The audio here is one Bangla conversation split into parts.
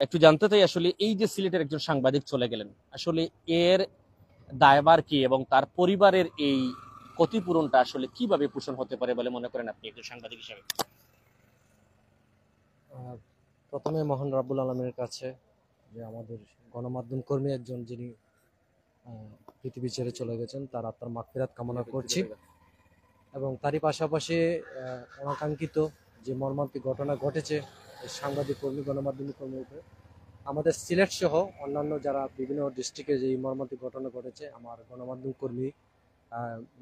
একটু জানতে চাই আসলে এই যে সিলেটের একজন সাংবাদিক চলে গেলেন আসলে এর দায়বার কি এবং তার পরিবারের এই ক্ষতিপূরণটা আসলে কীভাবে পোষণ হতে পারে বলে মনে করেন আপনি একজন সাংবাদিক হিসাবে? প্রথমে মহান রাব্বুল আলমের কাছে যে আমাদের গণমাধ্যম কর্মী একজন যিনি পৃথিবী ছেড়ে চলে গেছেন তার আত্মার মাগফিরাত কামনা করছি। এবং তারই পাশাপাশি অনাকাঙ্ক্ষিত যে মর্মান্তিক ঘটনা ঘটেছে সাংবাদিক কর্মী, গণমাধ্যম কর্মীর উপরে আমাদের সিলেট সহ অন্যান্য যারা বিভিন্ন ডিস্ট্রিক্টে যে মর্মান্তিক ঘটনা ঘটেছে, আমার গণমাধ্যম কর্মী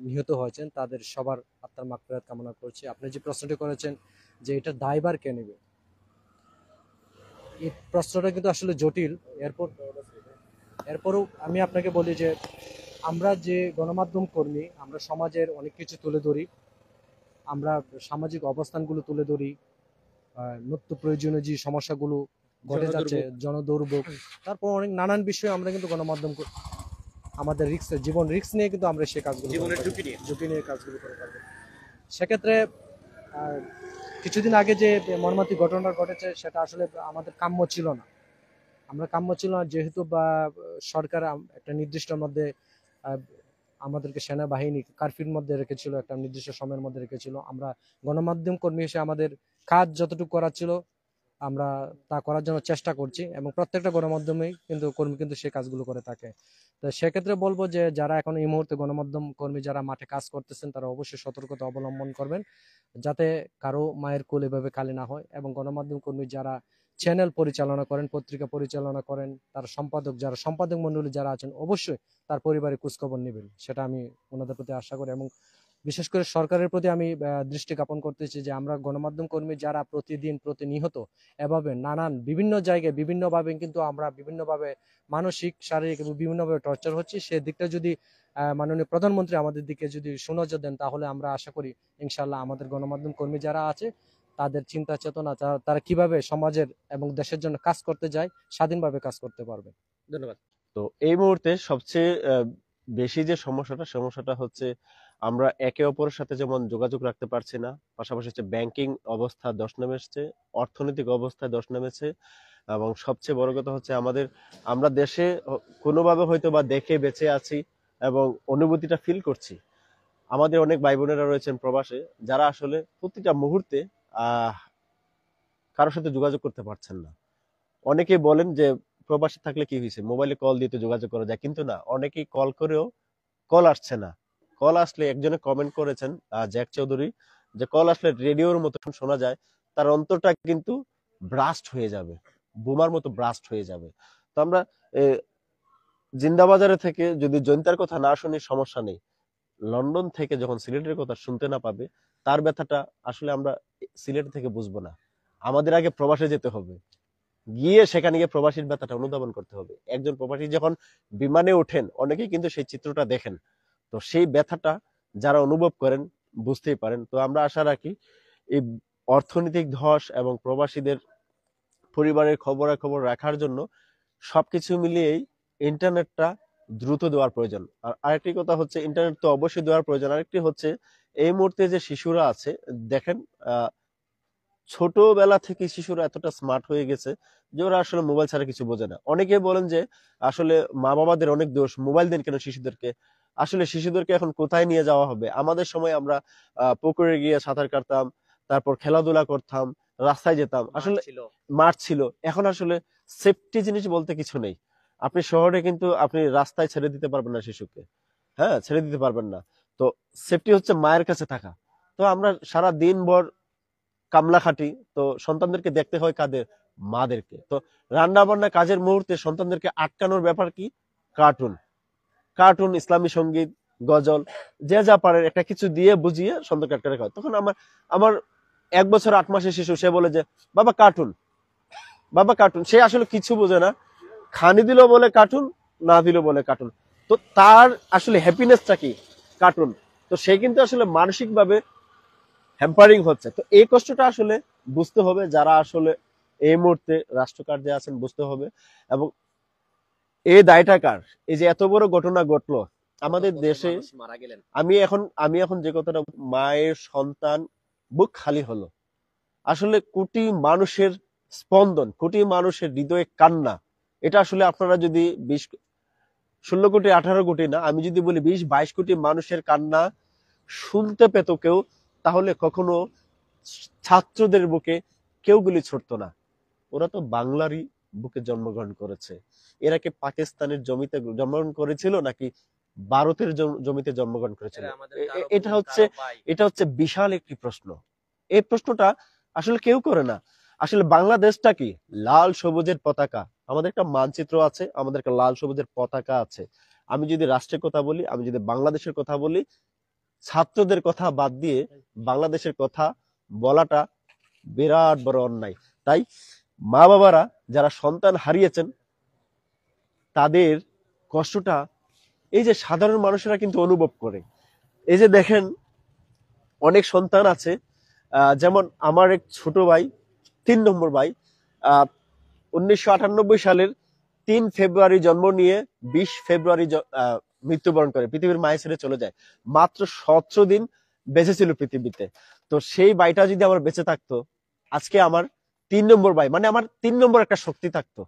নিহত হয়েছেন। তাদের সবার আত্মার মাগফিরাত কামনা করছি। আপনি যে প্রশ্নটি করেছেন যে এটা দায়ভার কে নেবে? এই প্রশ্নটা কিন্তু আসলে জটিল। এরপর, এরপরও আমি আপনাকে বলি যে আমরা যে গণমাধ্যম কর্মী, আমরা সমাজের অনেক কিছু তুলে ধরি। আমরা সামাজিক অবস্থানগুলো তুলে ধরি। নিত্য প্রয়োজনীয় যে সমস্যাগুলো ঘটে যাচ্ছে জনদুর্ভোগ। তারপর অনেক নানান বিষয়ে আমরা কিন্তু গণমাধ্যম আমাদের রিক্স জীবন রিক্স নিয়ে কিন্তু আমরা সেই কাজগুলো জীবনের ঝুঁকি নিয়ে। ঝুঁকি নিয়ে কাজগুলো করে থাকবে সেক্ষেত্রে কিছুদিন আগে যে মর্মান্তিক ঘটনা ঘটেছে সেটা আসলে আমাদের কাম্য ছিল না। আমরা কাম্য ছিল না যেহেতু বা সরকার একটা নির্দিষ্ট মধ্যে আমাদেরকে সেনাবাহিনী কারফিউর মধ্যে রেখেছিল, একটা নির্দিষ্ট সময়ের মধ্যে রেখেছিল। আমরা গণমাধ্যম কর্মী হিসেবে আমাদের কাজ যতটুকু করার ছিল, আমরা তা করার জন্য চেষ্টা করছি এবং প্রত্যেকটা গণমাধ্যমেই কিন্তু কর্মী কিন্তু সেই কাজগুলো করে থাকে। তো সেক্ষেত্রে বলব যে, যারা এখন এই মুহূর্তে গণমাধ্যম কর্মী যারা মাঠে কাজ করতেছেন, তারা অবশ্যই সতর্কতা অবলম্বন করবেন, যাতে কারও মায়ের কোল এভাবে খালি না হয় এবং গণমাধ্যম কর্মী যারা চ্যানেল পরিচালনা করেন, পত্রিকা পরিচালনা করেন, তার সম্পাদক যারা, সম্পাদক মন্ডলী যারা আছেন, অবশ্যই তার পরিবারে খোঁজখবর নেবেন। সেটা আমি ওনাদের প্রতি আশা করি এবং বিশেষ করে সরকারের প্রতি আমি দৃষ্টি জ্ঞাপন করতেছি যে আমরা গণমাধ্যম কর্মী যারা প্রতিদিন প্রতিনিহত এভাবে নানান বিভিন্ন জায়গায় বিভিন্নভাবে কিন্তু আমরা বিভিন্নভাবে মানসিক, শারীরিক এবং বিভিন্নভাবে টর্চার হচ্ছে। সে দিকটা যদি মাননীয় প্রধানমন্ত্রী আমাদের দিকে যদি সুনজর দেন, তাহলে আমরা আশা করি ইনশাল্লাহ আমাদের গণমাধ্যম কর্মী যারা আছে তাদের চিন্তা চেতনা তারা- কীভাবে সমাজের এবং দেশের জন্য কাজ করতে যায় স্বাধীনভাবে কাজ করতে পারবে। ধন্যবাদ। তো এই মুহূর্তে সবচেয়ে বেশি যে সমস্যাটা সমস্যাটা হচ্ছে আমরা একে অপরের সাথে যেমন যোগাযোগ রাখতে পারছি না পাশাপাশি হচ্ছে ব্যাংকিং অবস্থা দশ নেমেছে অর্থনৈতিক অবস্থায় দশ নেমেছে এবং সবচেয়ে বড় কথা হচ্ছে আমাদের আমরা দেশে কোনোভাবে হয়তো বা দেখে বেঁচে আছি এবং অনুভূতিটা ফিল করছি। আমাদের অনেক ভাই বোনেরা রয়েছেন প্রবাসে যারা আসলে প্রতিটা মুহূর্তে কারোর সাথে যোগাযোগ করতে পারছেন না। অনেকেই বলেন যে, প্রবাসে থাকলে কি হয়েছে? মোবাইলে কল দিয়ে তো যোগাযোগ করা যায়। কিন্তু না, অনেকেই কল করেও কল আসছে না। কল আসলে একজনে কমেন্ট করেছেন জ্যাক চৌধুরী, যে কল আসলে রেডিওর মতো শোনা যায়, তার অন্তরটা কিন্তু ব্রাস্ট হয়ে যাবে। বোমার মতো ব্রাস্ট হয়ে যাবে। তো আমরা জিন্দাবাজারে থেকে যদি জয়ন্তার কথা না শুনি, সমস্যা নেই। লন্ডন থেকে যখন সিলেটের কথা শুনতে না পাবে, তার ব্যথাটা আসলে আমরা সিলেট থেকে বুঝব না। আমাদের আগে প্রবাসে যেতে হবে। গিয়ে সেখানে গিয়ে প্রবাসীর ব্যথাটা অনুধাবন করতে হবে। একজন প্রবাসী যখন বিমানে ওঠেন, অনেকেই কিন্তু সেই চিত্রটা দেখেন। তো সেই ব্যথাটা যারা অনুভব করেন, বুঝতেই পারেন। তো আমরা আশা রাখি, এই অর্থনৈতিক ধস এবং প্রবাসীদের পরিবারের খবরাখবর রাখার জন্য সবকিছু মিলিয়েই ইন্টারনেটটা দ্রুত দেওয়ার প্রয়োজন। আর আরেকটি কথা হচ্ছে ইন্টারনেট তো অবশ্যই দেওয়ার প্রয়োজন। আরেকটি হচ্ছে এই মুহূর্তে যে শিশুরা আছে দেখেন ছোটবেলা থেকে শিশুরা এতটা স্মার্ট হয়ে গেছে যে ওরা আসলে মোবাইল ছাড়া কিছু বোঝে না। অনেকে বলেন যে আসলে মা বাবাদের অনেক দোষ মোবাইল দেন কেন শিশুদেরকে? আসলে শিশুদেরকে এখন কোথায় নিয়ে যাওয়া হবে? আমাদের সময় আমরা আহ, পুকুরে গিয়ে সাঁতার কাটতাম তারপর খেলাধুলা করতাম রাস্তায় যেতাম। আসলে মাঠ ছিল। এখন আসলে সেফটি জিনিস বলতে কিছু নেই। আপনি শহরে কিন্তু আপনি রাস্তায় ছেড়ে দিতে পারবেন না শিশুকে। হ্যাঁ ছেড়ে দিতে পারবেন না। তো সেফটি হচ্ছে মায়ের কাছে থাকা। তো আমরা সারা দিন ভর কামলা খাটি, তো সন্তানদেরকে দেখতে হয় কাদের? মাদেরকে। তো রান্না বান্না কাজের মুহূর্তে সন্তানদেরকে আটকানোর ব্যাপার কি? কার্টুন কার্টুন ইসলামী সংগীত, গজল, যে যা পারে একটা কিছু দিয়ে বুঝিয়ে সন্তানকে রাখা হয় তখন আমার আমার এক বছর আট মাসের শিশু, সে বলে যে, বাবা কার্টুন বাবা কার্টুন সে আসলে কিছু বোঝে না। খানি দিল বলে কার্টুন না দিল বলে কার্টুন। তো তার আসলে হ্যাপিনেসটা কি? কার্টুন। তো সে কিন্তু আসলে মানসিক ভাবে হ্যাম্পারিং হচ্ছে। তো এই কষ্টটা আসলে বুঝতে হবে যারা আসলে এই মুহূর্তে রাষ্ট্রকার্যে আছেন বুঝতে হবে। এবং এই দায়টা কার? এই যে এত বড় ঘটনা ঘটলো আমাদের দেশে মারা গেলেন? আমি এখন আমি এখন যে কথাটা মায়ের সন্তান বুক খালি হলো। আসলে কোটি মানুষের স্পন্দন কোটি মানুষের হৃদয়ে কান্না এটা আসলে আপনারা যদি বিশ ষোলো কোটি আঠারো কোটি না আমি যদি বলি বিশ বাইশ কোটি মানুষের কান্না শুনতে পেত কেউ তাহলে কখনো ছাত্রদের বুকে কেউ গুলি ছুটতো না। ওরা তো বাংলারই বুকে জন্মগ্রহণ করেছে। এরা কি পাকিস্তানের জমিতে জন্মগ্রহণ করেছিল নাকি ভারতের জমিতে জন্মগ্রহণ করেছিল? এটা হচ্ছে এটা হচ্ছে বিশাল একটি প্রশ্ন। এই প্রশ্নটা আসলে কেউ করে না। আসলে বাংলাদেশটা কি? লাল সবুজের পতাকা। আমাদের একটা মানচিত্র আছে, আমাদের একটা লাল সবুজের পতাকা আছে। আমি যদি রাষ্ট্রের কথা বলি, আমি যদি বাংলাদেশের কথা বলি, ছাত্রদের কথা বাদ দিয়ে বাংলাদেশের কথা বলাটা বিরাট বড় অন্যায়। তাই মা বাবারা যারা সন্তান হারিয়েছেন, তাদের কষ্টটা এই যে সাধারণ মানুষেরা কিন্তু অনুভব করে। এই যে দেখেন, অনেক সন্তান আছে যেমন আমার এক ছোট ভাই, তিন নম্বর ভাই উনিশশো আটানব্বই সালের তিন ফেব্রুয়ারি জন্ম নিয়ে বিশ ফেব্রুয়ারি মৃত্যুবরণ করে, পৃথিবীর মায়ের ছেড়ে চলে যায়। মাত্র সতেরো দিন বেঁচে ছিল পৃথিবীতে। তো সেই ভাইটা যদি আমার বেঁচে থাকতো, আজকে আমার তিন নম্বর ভাই মানে আমার তিন নম্বর একটা শক্তি থাকতো।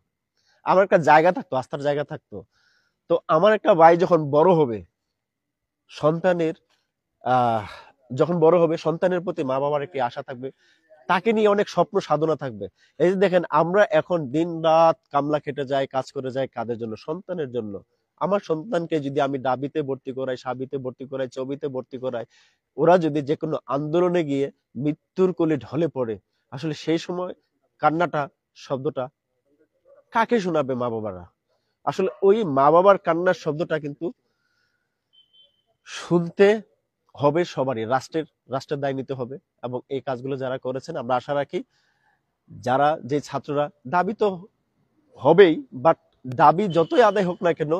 আমার একটা জায়গা থাকতো, আস্থার জায়গা থাকতো। তো আমার একটা ভাই যখন বড় হবে, সন্তানের যখন বড় হবে, সন্তানের প্রতি মা বাবার একটি আশা থাকবে। তাকে নিয়ে অনেক স্বপ্ন সাধনা থাকবে। এই যে দেখেন, আমরা এখন দিন রাত কামলা খেটে যাই, কাজ করে যাই কাদের জন্য, সন্তানের জন্য। আমার সন্তানকে যদি আমি ডাবিতে ভর্তি করাই, সাবিতে ভর্তি করাই, ছবিতে ভর্তি করাই, ওরা যদি যে কোনো আন্দোলনে গিয়ে মৃত্যুর কোলে ঢলে পড়ে, আসলে সেই সময় কান্নাটা, শব্দটা কাকে শোনাবে মা বাবারা? আসলে ওই মা বাবার কান্নার শব্দটা কিন্তু শুনতে হবে সবারই, রাষ্ট্রের রাষ্ট্রের দায় নিতে হবে এবং এই কাজগুলো যারা করেছেন আমরা আশা রাখি যারা যে ছাত্ররা দাবি তো হবেই বাট দাবি যতই আদায় হোক না কেন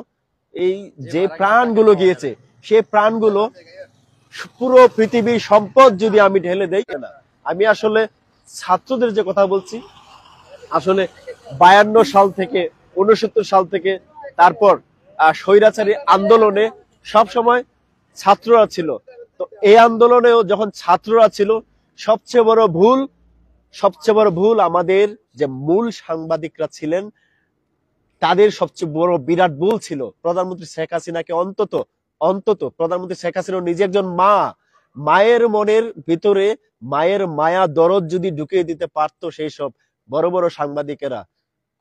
এই যে প্রাণগুলো গিয়েছে সে প্রাণগুলো পুরো পৃথিবীর সম্পদ যদি আমি ঢেলে দেই না আমি আসলে ছাত্রদের যে কথা বলছি আসলে বায়ান্ন সাল থেকে উনসত্তর সাল থেকে তারপর স্বৈরাচারী আন্দোলনে সব সময় ছাত্ররা ছিল। তো এই আন্দোলনেও যখন ছাত্ররা ছিল, সবচেয়ে বড় ভুল, সবচেয়ে বড় ভুল আমাদের যে মূল সাংবাদিকরা ছিলেন, তাদের সবচেয়ে বড় বিরাট ভুল ছিল। প্রধানমন্ত্রী শেখ হাসিনাকে অন্তত অন্তত প্রধানমন্ত্রী শেখ হাসিনা নিজে একজন মা, মায়ের মনের ভিতরে মায়ের মায়া দরদ যদি ঢুকিয়ে দিতে পারতো সেই সব বড় বড় সাংবাদিকেরা,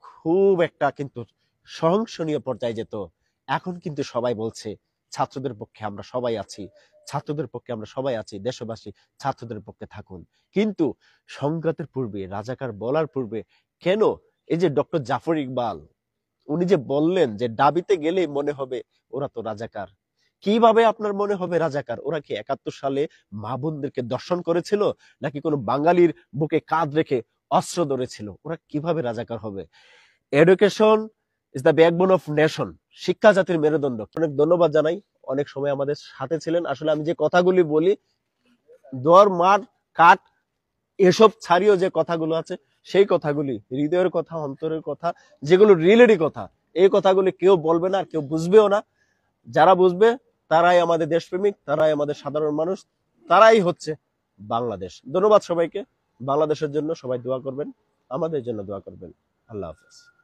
খুব একটা কিন্তু সহংসনীয় পর্যায়ে যেত। এখন কিন্তু সবাই বলছে, ছাত্রদের পক্ষে আমরা সবাই আছি। ছাত্রদের পক্ষে আমরা সবাই আছি, দেশবাসী ছাত্রদের পক্ষে থাকুন। কিন্তু সংঘাতের পূর্বে, রাজাকার বলার পূর্বে কেন এই যে ডক্টর জাফর ইকবাল, উনি যে বললেন যে দাবিতে গেলেই মনে হবে ওরা তো রাজাকার, কীভাবে আপনার মনে হবে রাজাকার? ওরা কি একাত্তর সালে মা বোনদেরকে দর্শন করেছিল, নাকি কোনো বাঙালির বুকে কাঁধ রেখে অস্ত্র ধরেছিল? ওরা কীভাবে রাজাকার হবে? Education is the backbone of nation শিক্ষা জাতির মেরুদণ্ড। অনেক ধন্যবাদ জানাই। অনেক সময় আমাদের সাথে ছিলেন। আসলে আমি যে কথাগুলি বলি দর মার কাট এসব ছাড়িয়েও যে কথাগুলো আছে, সেই কথাগুলি, হৃদয়ের কথা, অন্তরের কথা, যেগুলো রিলেরই কথা, এই কথাগুলি কেউ বলবে না কেউ বুঝবেও না। যারা বুঝবে, তারাই আমাদের দেশপ্রেমিক, তারাই আমাদের সাধারণ মানুষ, তারাই হচ্ছে বাংলাদেশ। ধন্যবাদ সবাইকে। বাংলাদেশের জন্য সবাই দোয়া করবেন, আমাদের জন্য দোয়া করবেন। আল্লাহ হাফেজ।